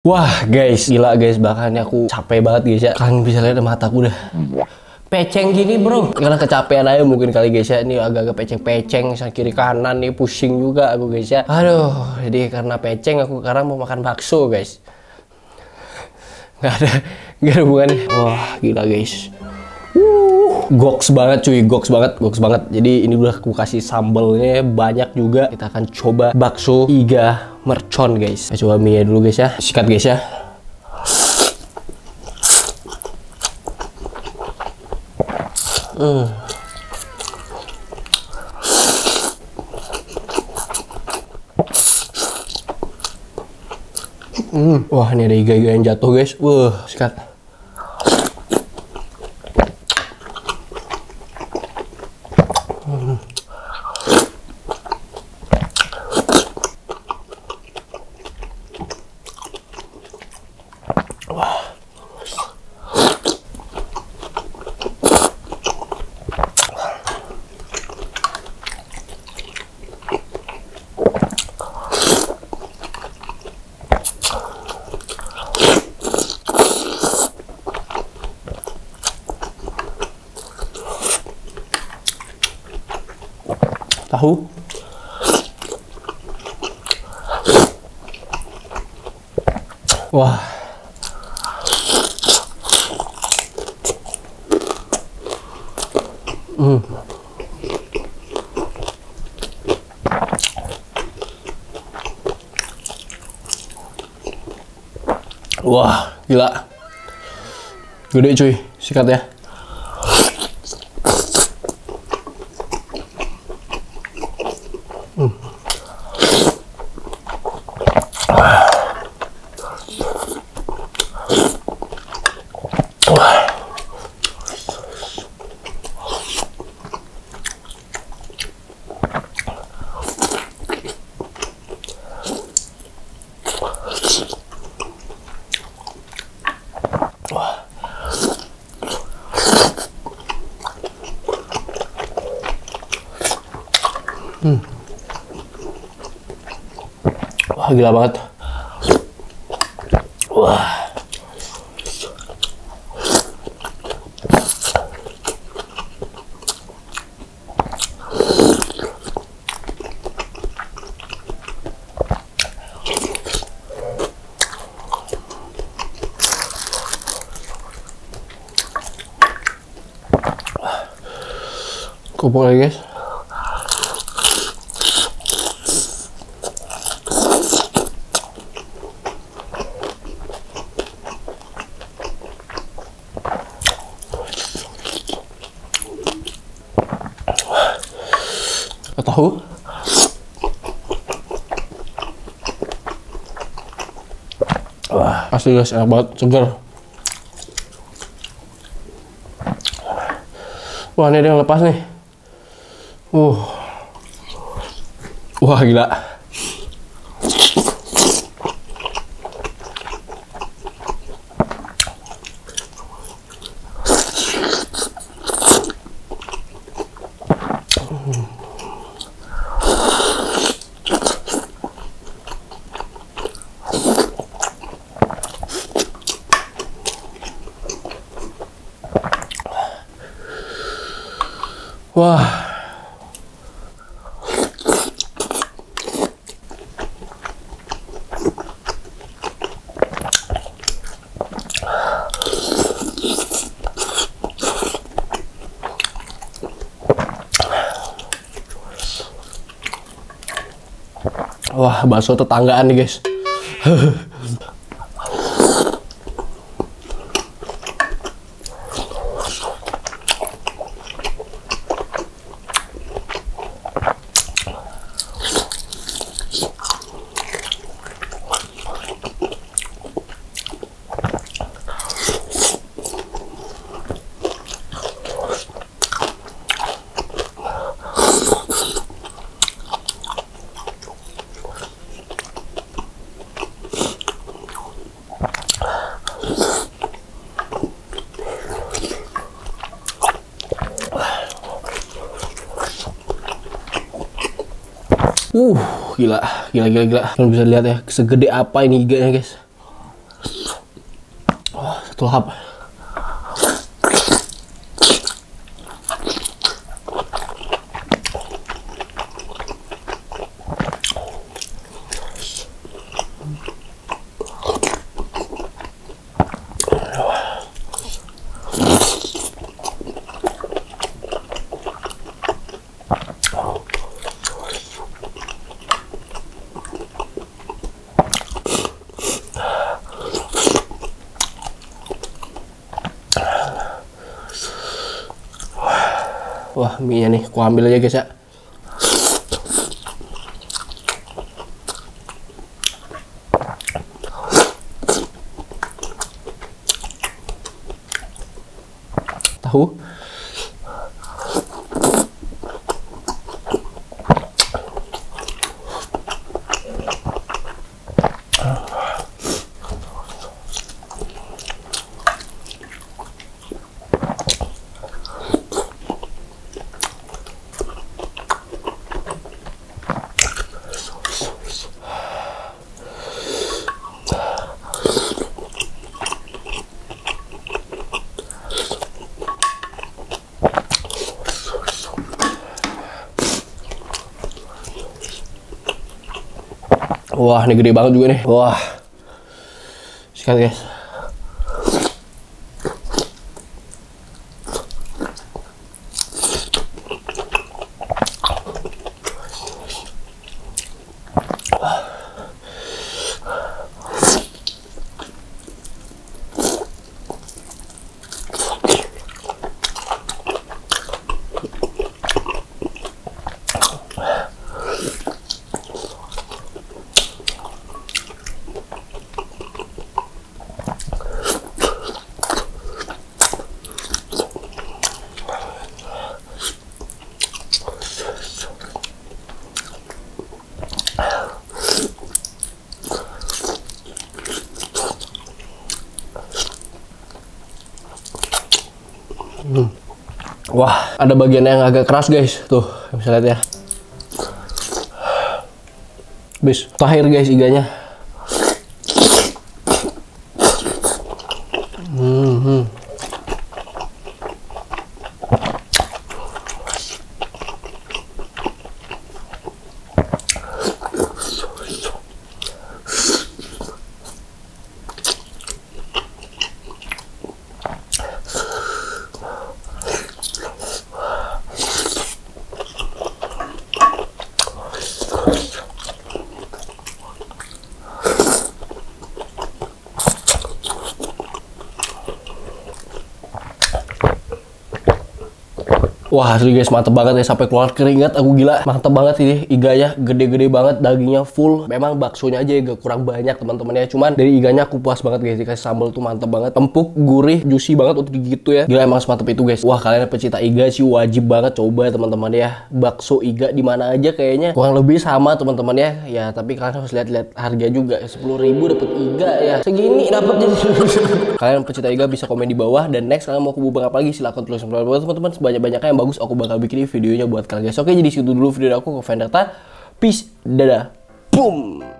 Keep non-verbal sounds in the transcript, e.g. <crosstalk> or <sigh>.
Wah guys, gila guys, bahkan aku capek banget guys ya. Kalian bisa lihat mataku dah. Peceng gini bro, karena kecapean aja mungkin kali guys ya. Ini agak-agak peceng-peceng, kiri kanan nih pusing juga aku guys ya. Aduh, jadi karena peceng aku sekarang mau makan bakso guys. Gak ada, gak ada hubungannya. Wah gila guys. Uh, goks banget cuy, goks banget, goks banget. Jadi ini udah aku kasih sambelnya banyak juga. Kita akan coba bakso iga mercon guys. Kita coba mie dulu guys ya. Sikat guys ya. Hmm. Hmm. Wah ini ada iga-iga yang jatuh guys. Wah sikat. Tahu? Wah. Hmm. Wah, gila. Gede cuy, sikat ya. Gila banget. Wah. Kupuk lagi guys. Tahu. Wah asli guys enak banget segar wah ini ada yang lepas nih. Uh. Wah gila Wah. Wah, bakso tetanggaan nih, guys. <laughs> Uh, gila, gila, gila, gila. Kalian bisa lihat ya, segede apa ini iganya guys. Oh, satu lap. Wah, mie nih, aku ambil aja guys ya. Tahu? Wah, ini gede banget juga nih. Wah. Sekali guys. Wah, ada bagian yang agak keras guys. Tuh, bisa lihat ya. Bis, terakhir guys iganya. Wah asli guys mantep banget ya sampai keluar keringat. Aku gila mantep banget ini iganya gede-gede banget dagingnya full. Memang baksonya aja agak kurang banyak teman-teman ya. Cuman dari iganya aku puas banget guys dikasih sambal tuh mantep banget. Empuk gurih juicy banget untuk tuh ya. Gila emang semantep itu guys. Wah kalian pecinta iga sih wajib banget coba teman-teman ya. Bakso iga di mana aja kayaknya kurang lebih sama teman-teman ya. Ya tapi kalian harus lihat-lihat harga juga. Sepuluh ribu dapat iga ya. Segini dapat jadi <laughs> kalian pecinta iga bisa komen di bawah. Dan next kalian mau bubang apa lagi? Silahkan tulis teman-teman sebanyak-banyaknya bagus aku bakal bikin videonya buat kalian. Guys oke jadi situ dulu video aku ke Vendetta peace dadah. Boom